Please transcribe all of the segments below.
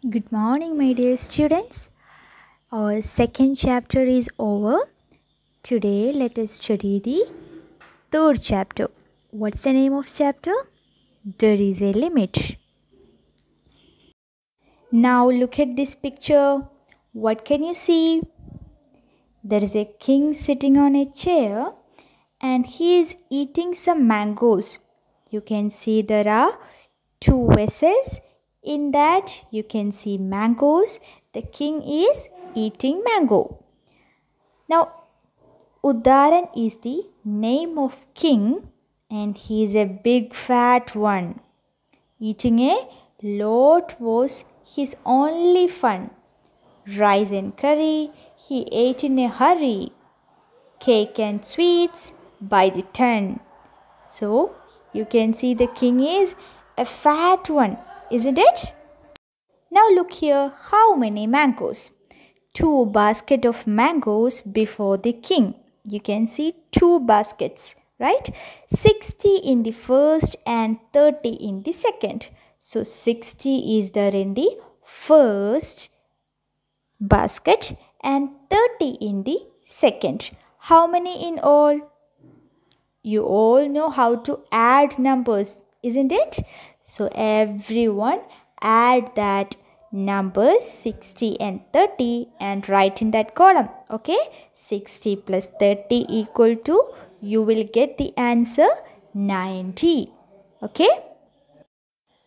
Good morning, my dear students. Our second chapter is over. Today, let us study the third chapter. What's the name of chapter? There is a limit. Now, look at this picture. What can you see? There is a king sitting on a chair and he is eating some mangoes. You can see there are two vessels. In that, you can see mangoes. The king is eating mango. Now, Udaran is the name of king and he is a big fat one. Eating a lot was his only fun. Rice and curry he ate in a hurry. Cake and sweets by the ton. So, you can see the king is a fat one, isn't it? Now look here, how many mangoes? Two basket of mangoes before the king. You can see two baskets, right? 60 in the first and 30 in the second. So 60 is there in the first basket and 30 in the second. How many in all? You all know how to add numbers, isn't it? So everyone add that numbers 60 and 30 and write in that column. Okay? 60 plus 30 equal to you will get the answer 90. Okay?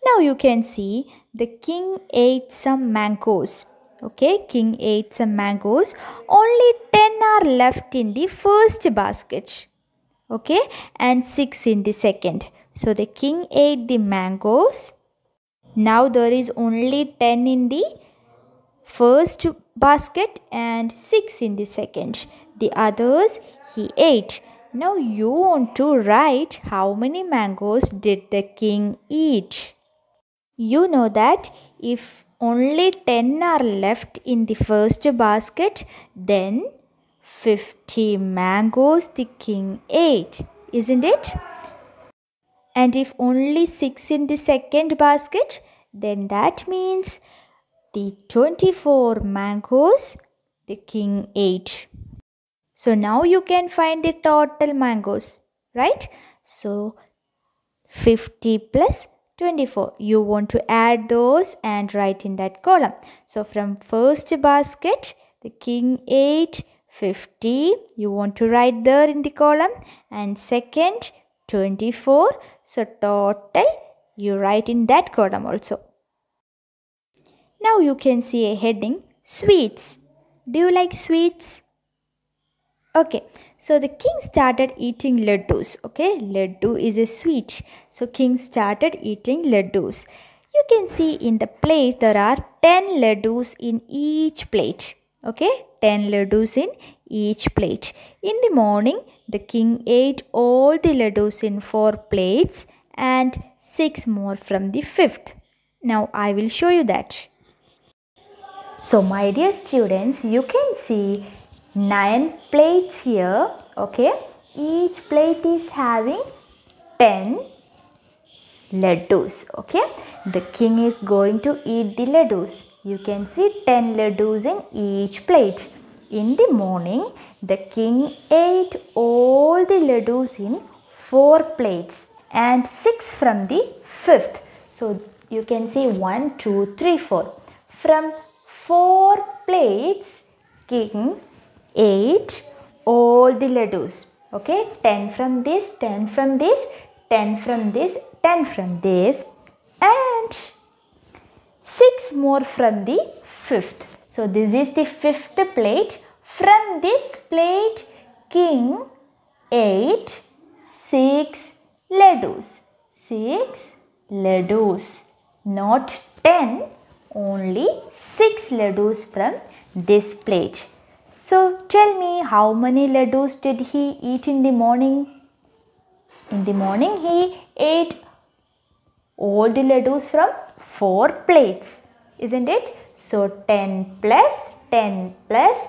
Now you can see the king ate some mangoes. Okay, king ate some mangoes. Only 10 are left in the first basket. Okay, and 6 in the second. So the king ate the mangoes. Now there is only 10 in the first basket and 6 in the second. The others he ate. Now you want to write how many mangoes did the king eat. You know that if only 10 are left in the first basket, then 50 mangoes the king ate, isn't it? And if only 6 in the second basket, then that means the 24 mangoes the king ate. So now you can find the total mangoes, right? So 50 plus 24 you want to add those and write in that column so from first basket the king ate 50 you want to write there in the column and second 24 so total you write in that column also now you can see a heading sweets do you like sweets Okay, so the king started eating laddus. Okay, laddu is a sweet. So king started eating laddus. You can see in the plate there are 10 laddus in each plate. Okay, 10 laddus in each plate. In the morning, the king ate all the laddus in 4 plates and 6 more from the fifth. Now I will show you that. So my dear students, you can see nine plates here okay each plate is having 10 laddus okay the king is going to eat the laddus you can see 10 laddus in each plate in the morning the king ate all the laddus in four plates and six from the fifth. So you can see one two three four. From four plates king ate all the laddus. Okay 10 from this 10 from this 10 from this 10 from this and 6 more from the fifth. So this is the fifth plate from this plate king ate 6 laddus 6 laddus not 10 only 6 laddus from this plate so tell me how many laddus did he eat in the morning? In the morning he ate all the laddus from 4 plates, isn't it? So 10 plus 10 plus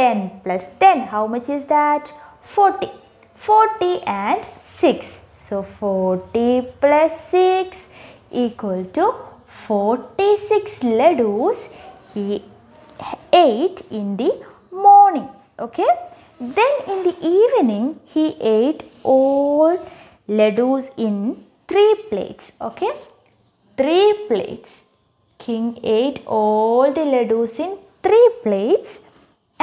10 plus 10, how much is that? 40. 40 and 6. So 40 plus 6 equal to 46 ladoos he ate in the morning okay then in the evening he ate all ladoos in three plates okay three plates king ate all the ladoos in three plates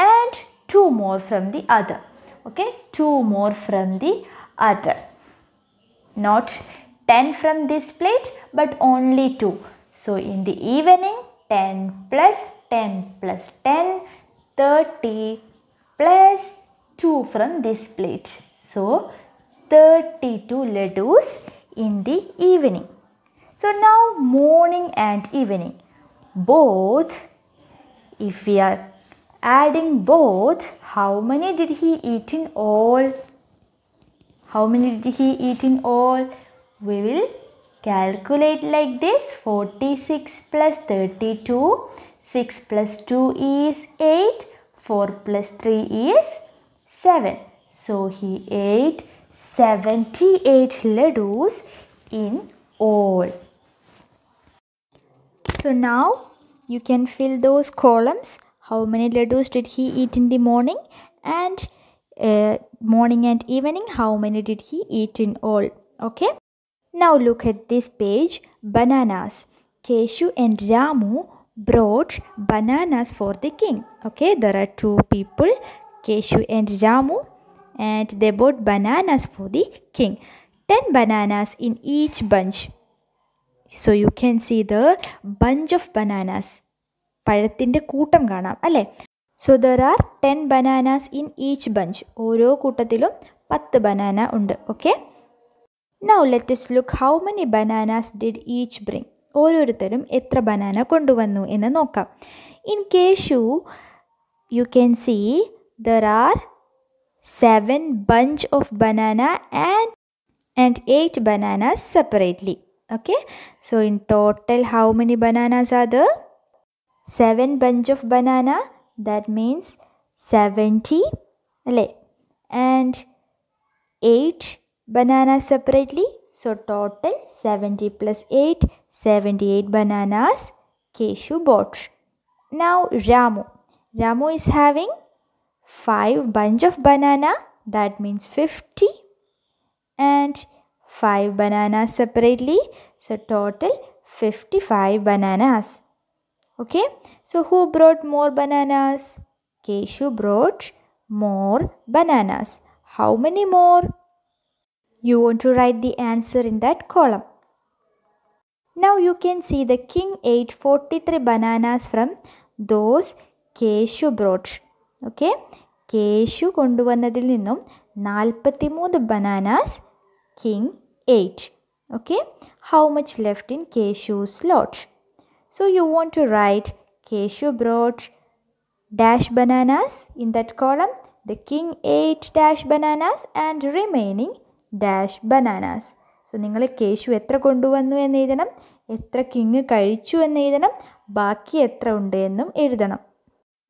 and two more from the other. Okay two more from the other. Not 10 from this plate but only 2 so in the evening 10 plus 10 plus 10 30 plus 2 from this plate. So 32 ladoos in the evening. So now morning and evening. Both if we are adding both how many did he eat in all? How many did he eat in all? We will calculate like this. 46 plus 32 6 plus 2 is 8 4 plus 3 is 7 so he ate 78 ladoos in all. So now you can fill those columns how many ladoos did he eat in the morning? And uh, morning and evening how many did he eat in all? Okay. Now look at this page. Bananas. Keshu and ramu brought bananas for the king. Okay there are two people keshu and ramu and they bought bananas for the king. 10 bananas in each bunch. So you can see the bunch of bananas പഴത്തിന്റെ കൂട്ടം കാണാം അല്ലേ? So there are ten bananas in each bunch ഓരോ കൂട്ടത്തിലും പത്ത് banana ഉണ്ട് okay now let's look how many bananas did each bring ഓരോരുത്തരും എത്ര banana കൊണ്ടുവന്നു എന്ന് നോക്കാം. In Keshu you can see there are seven bunch of banana and and eight bananas separately okay? So in total how many bananas are there? seven bunch of banana that means 70 അല്ലേ and eight bananas separately so total 70 plus 8 78 bananas keshu bought now ramu ramu is having five bunch of banana that means 50 and 5 bananas separately so total 55 bananas okay so who brought more bananas keshu brought more bananas how many more you want to write the answer in that column now you can see the king ate 43 bananas from those keshu brought okay Keshu കൊണ്ടുവന്നതിൽ നിന്നും നാൽപ്പത്തി മൂന്ന് bananas king ate. Okay, how much left in Keshu's lot? So you want to write Keshu brought dash bananas in that column. The king ate dash bananas and remaining dash bananas. So നിങ്ങൾ കേശു എത്ര കൊണ്ടുവന്നു എന്ന് എഴുതണം എത്ര king കഴിച്ചു എന്ന് എഴുതണം ബാക്കി എത്ര ഉണ്ട് എന്നും എഴുതണം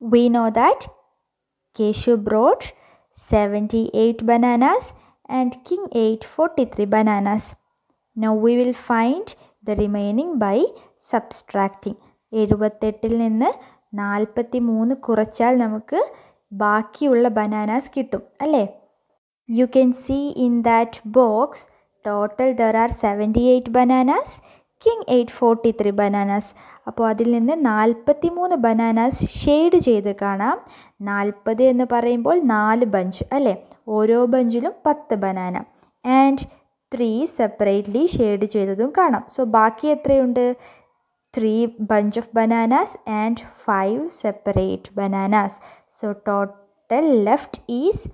we know that Keshu broad seventy eight bananas and king ate 43 bananas. Now we will find the remaining by subtracting. എഴുപത്തെട്ടിൽ നിന്ന് നാൽപ്പത്തി മൂന്ന് കുറച്ചാൽ നമുക്ക് ബാക്കിയുള്ള ബനാനാസ് കിട്ടും അല്ലേ? You can see in that box total there are seventy eight bananas king eight forty three bananas അപ്പോൾ അതിൽ നിന്ന് നാൽപ്പത്തി മൂന്ന് ബനാനാസ് ഷെയ്ഡ് ചെയ്ത് കാണാം. നാൽപ്പത് എന്ന് പറയുമ്പോൾ നാല് ബഞ്ച് അല്ലേ? ഓരോ ബഞ്ചിലും പത്ത് banana. And three separately shade ചെയ്തതും കാണാം. സോ ബാക്കി എത്രയുണ്ട്? three bunch of bananas and five separate bananas. So total left is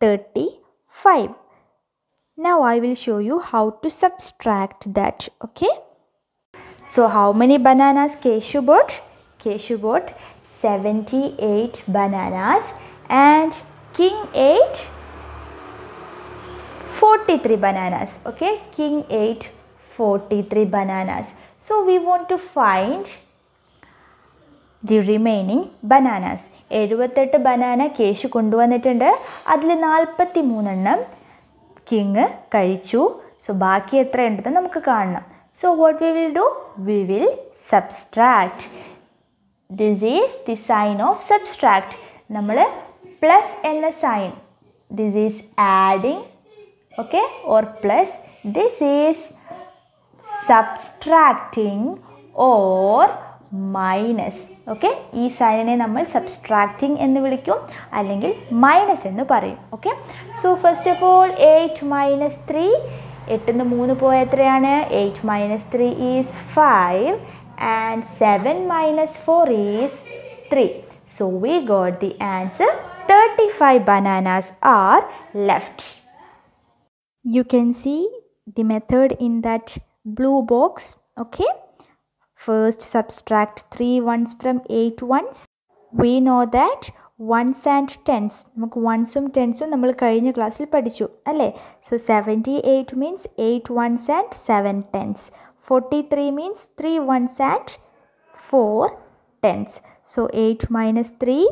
35. Now I will show you how to subtract that. Okay. So how many bananas Keshu bought? Keshu bought 78 bananas and King ate 43 bananas. Okay. King ate 43 bananas. So we want to find the remaining bananas എഴുപത്തെട്ട് banana കേശ് കൊണ്ടുവന്നിട്ടുണ്ട്. അതിൽ നാൽപ്പത്തി മൂന്നെണ്ണം king കഴിച്ചു. So ബാക്കി എത്ര ഉണ്ടെന്ന് നമുക്ക് കാണണം. So what we will do we will subtract. This is the sign of subtract. നമ്മൾ പ്ലസ് എന്ന sign this is adding okay or plus this is subtracting or minus okay ഈ സൈനിനെ നമ്മൾ സബ്സ്ട്രാക്റ്റിംഗ് എന്ന് വിളിക്കും അല്ലെങ്കിൽ മൈനസ് എന്ന് പറയും okay so first of all eight minus three എട്ടിന്ന് മൂന്ന് പോയ എത്രയാണ് eight minus three is five and seven minus four is three so we got the answer thirty five bananas R left you can see the method in that blue box okay first subtract 3 ones from 8 ones we know that ones and tens നമുക്ക് വൺസും ടെൻസും നമ്മൾ കഴിഞ്ഞ ക്ലാസ്സിൽ പഠിച്ചു അല്ലേ so seventy eight means eight ones and seven tense forty three means three once and four tens. So 8 minus 3.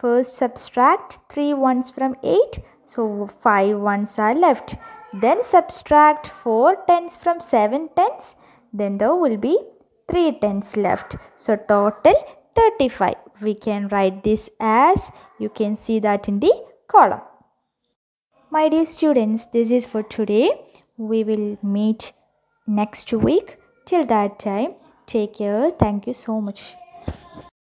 First subtract 3 ones from 8. So 5 ones are left. Then subtract 4 tens from 7 tens. Then there will be 3 tens left. So total 35. We can write this as you can see that in the column. My dear students, this is for today. We will meet next week. Till that time, take care. Thank you so much.